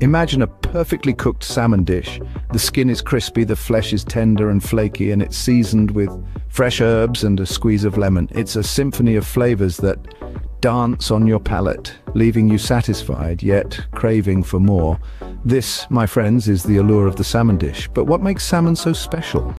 Imagine a perfectly cooked salmon dish. The skin is crispy, the flesh is tender and flaky, and it's seasoned with fresh herbs and a squeeze of lemon. It's a symphony of flavors that dance on your palate, leaving you satisfied, yet craving for more. This, my friends, is the allure of the salmon dish. But what makes salmon so special?